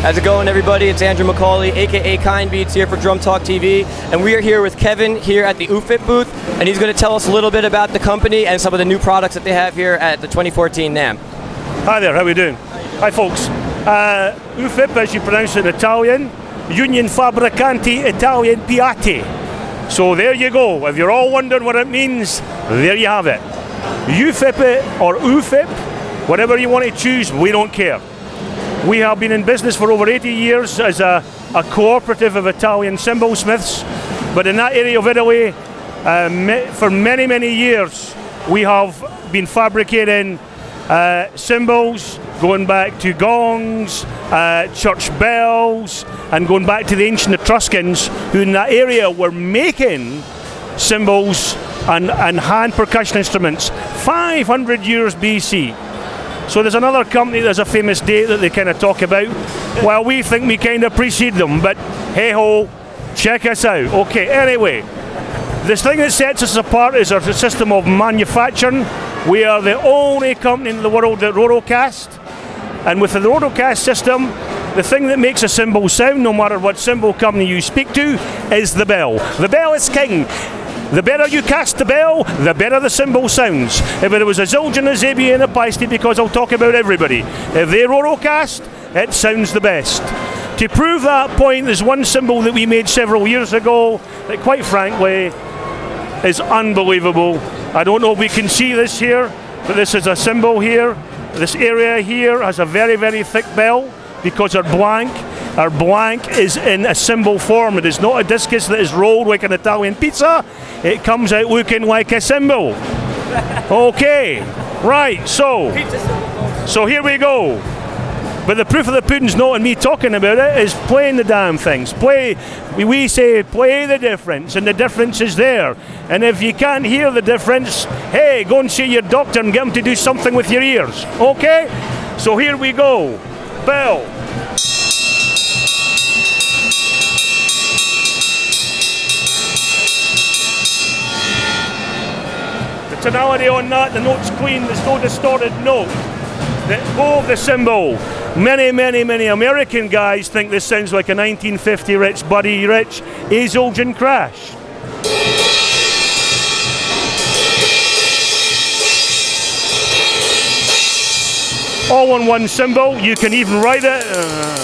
How's it going, everybody? It's Andrew McAuley, aka Kind Beats, here for Drum Talk TV, and we are here with Kevin here at the UFIP booth, and he's going to tell us a little bit about the company and some of the new products that they have here at the 2014 NAMM. Hi there, how are we doing? Hi folks. Uh, UFIP, as you pronounce it in Italian, Union Fabbricanti Italian Piatti. So there you go. If you're all wondering what it means, there you have it. UFIP or UFIP, whatever you want to choose, we don't care. We have been in business for over 80 years as a, a cooperative of Italian cymbal smiths, but in that area of Italy, uh, for many, many years, we have been fabricating uh, cymbals, going back to gongs, uh, church bells, and going back to the ancient Etruscans, who in that area were making cymbals and, and hand percussion instruments 500 years BC. So there's another company, there's a famous date that they kind of talk about. Well, we think we kind of precede them, but hey ho, check us out. Okay, anyway, this thing that sets us apart is our system of manufacturing. We are the only company in the world that rotocast. And with the rotocast system, the thing that makes a cymbal sound, no matter what cymbal company you speak to, is the bell. The bell is king. The better you cast the bell, the better the cymbal sounds. If it was a Zildjian, a Sabian, and a Paiste, because I'll talk about everybody. If they're rotocast, it sounds the best. To prove that point, there's one cymbal that we made several years ago that, quite frankly, is unbelievable. I don't know if we can see this here, but this is a cymbal here. This area here has a very, very thick bell because they're blank. Our blank is in a cymbal form. It is not a discus that is rolled like an Italian pizza. It comes out looking like a cymbal. Okay, right, so, so here we go. But the proof of the pudding's not in me talking about it, is playing the damn things. Play, we say play the difference, and the difference is there. And if you can't hear the difference, hey, go and see your doctor and get him to do something with your ears. Okay? So here we go. Bell. Tonality on that, the note's clean, there's no distorted note. The of the cymbal. Many, many, many American guys think this sounds like a 1950 Rich Buddy Rich A Zildjian crash. All on one cymbal, you can even write it. Uh,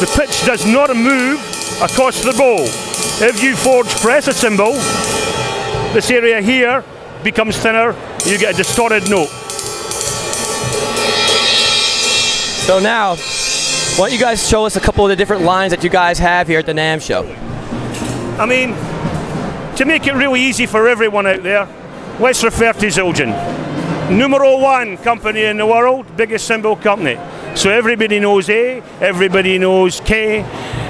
the pitch does not move across the bow. If you forge press a cymbal, this area here becomes thinner, you get a distorted note. So now, why don't you guys show us a couple of the different lines that you guys have here at the NAMM show? I mean, to make it really easy for everyone out there, let's refer to Zildjian. Numero one company in the world, biggest cymbal company. So everybody knows A, everybody knows K,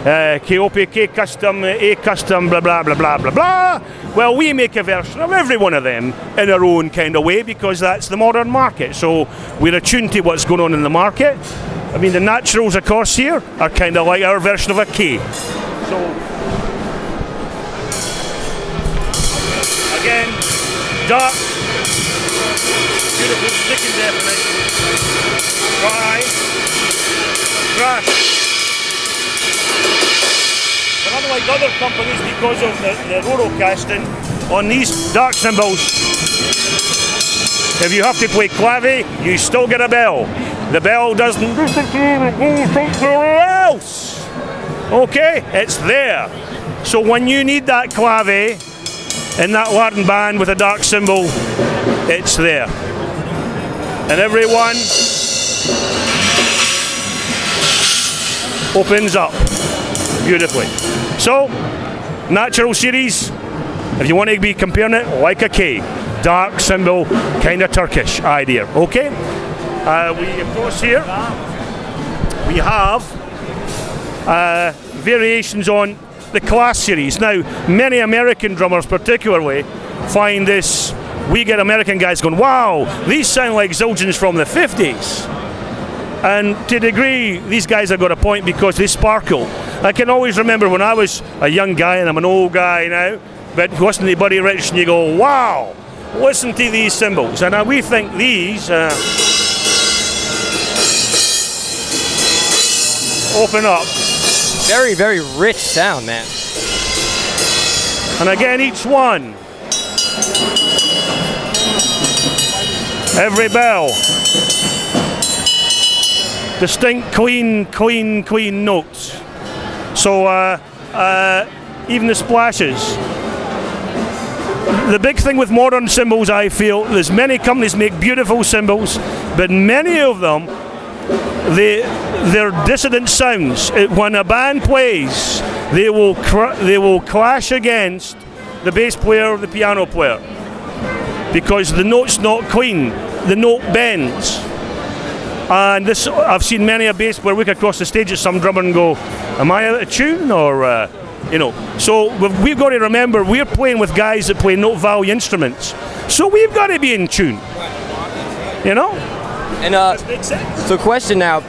uh, KOP, K custom, A custom, blah, blah, blah, blah, blah, blah. Well, we make a version of every one of them in our own kind of way because that's the modern market. So we're attuned to what's going on in the market. I mean, the naturals, of course, here are kind of like our version of a K. So, again, dark, beautiful sticking definition. Unlike other companies, because of the, the rotocasting, on these dark cymbals, if you have to play clave, you still get a bell. The bell doesn't else. Okay, it's there. So when you need that clave in that Latin band with a dark cymbal, it's there. And everyone opens up beautifully. So, natural series, if you want to be comparing it like a K, dark cymbal, kind of Turkish idea. Okay? Uh, we, of course, here we have uh, variations on the class series. Now, many American drummers, particularly, find this. We get American guys going, wow, these sound like Zildjians from the 50s. And to a degree, these guys have got a point because they sparkle. I can always remember when I was a young guy, and I'm an old guy now, but wasn't the Buddy Rich, and you go, wow, listen to these cymbals. And uh, we think these. Uh, open up. Very, very rich sound, man. And again, each one. Every bell. Distinct, clean, clean, clean notes. So uh, uh, even the splashes. The big thing with modern cymbals, I feel, there's many companies make beautiful cymbals, but many of them, they, they're dissonant sounds. It, when a band plays, they will they will clash against the bass player or the piano player because the note's not clean. The note bends. And this, I've seen many a bass player look across the stage at some drummer and go, "Am I out of tune?" Or uh, you know. So we've, we've got to remember we're playing with guys that play note value instruments. So we've got to be in tune. You know. And uh, so, question now: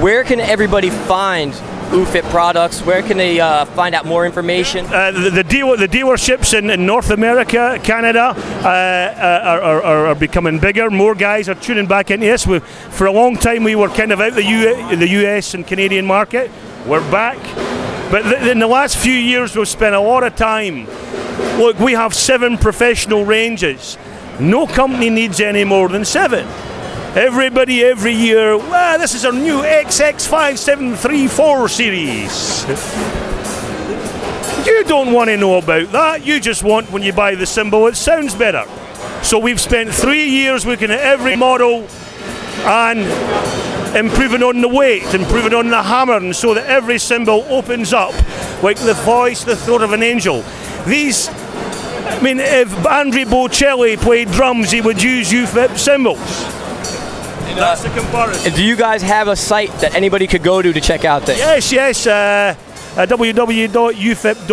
Where can everybody find UFIP products? Where can they uh, find out more information? Uh, the, the, the dealerships in, in North America, Canada, uh, uh, are, are, are becoming bigger. More guys are tuning back into this. We, for a long time, we were kind of out the, U, the US and Canadian market. We're back. But th- in the last few years, we've spent a lot of time. Look, we have seven professional ranges. No company needs any more than seven. Everybody every year, well, this is our new XX5734 series. You don't want to know about that. You just want when you buy the cymbal, it sounds better. So we've spent three years looking at every model and improving on the weight, improving on the hammer, and so that every cymbal opens up like the voice, the throat of an angel. These, I mean, if Andre Bocelli played drums, he would use UFIP cymbals. That's the comparison. Do you guys have a site that anybody could go to to check out things? Yes, yes. Uh, uh, www.ufip.it.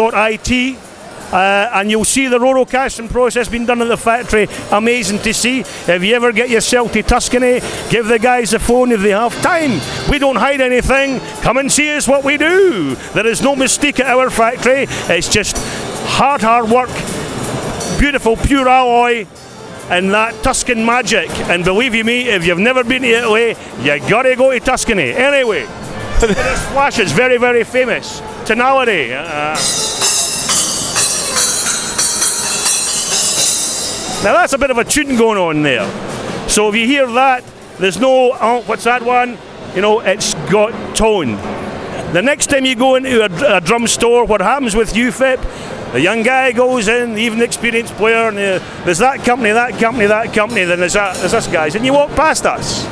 Uh, and you'll see the rotocasting process being done at the factory. Amazing to see. If you ever get yourself to Tuscany, give the guys a phone if they have time. We don't hide anything. Come and see us what we do. There is no mystique at our factory. It's just hard, hard work, beautiful, pure alloy, and that Tuscan magic. And believe you me, if you've never been to Italy, you gotta go to Tuscany. Anyway, this flash is very, very famous. Tonality. Uh, now that's a bit of a tune going on there. So if you hear that, there's no, oh, what's that one? You know, it's got tone. The next time you go into a, a drum store, what happens with UFIP? The young guy goes in, even the experienced player, and uh, there's that company, that company, that company, then there's, that, there's us guys, and you walk past us.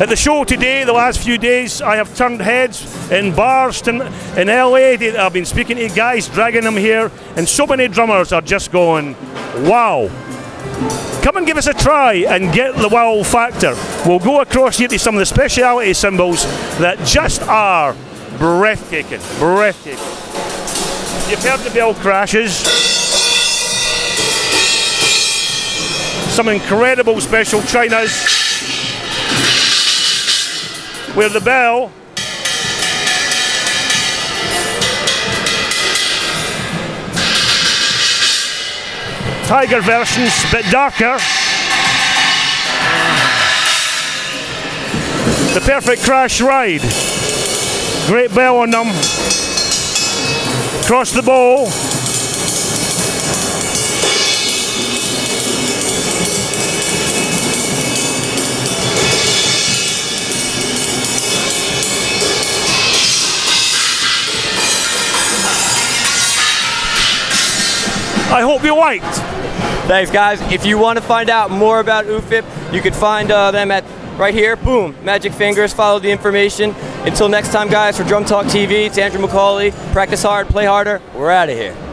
At the show today, the last few days, I have turned heads in bars in, in LA. I've been speaking to guys, dragging them here, and so many drummers are just going, wow. Come and give us a try and get the wow factor. We'll go across here to some of the speciality cymbals that just are breathtaking. Breathtaking. You've heard the bell crashes. Some incredible special trainers. where the bell Tiger versions, bit darker. The perfect crash ride. Great bell on them. Cross the bowl. I hope you liked. Thanks, guys. If you want to find out more about UFIP, you can find uh, them at right here. Boom, Magic Fingers. Follow the information. Until next time, guys. For Drum Talk TV, it's Andrew McAuley. Practice hard, play harder. We're out of here.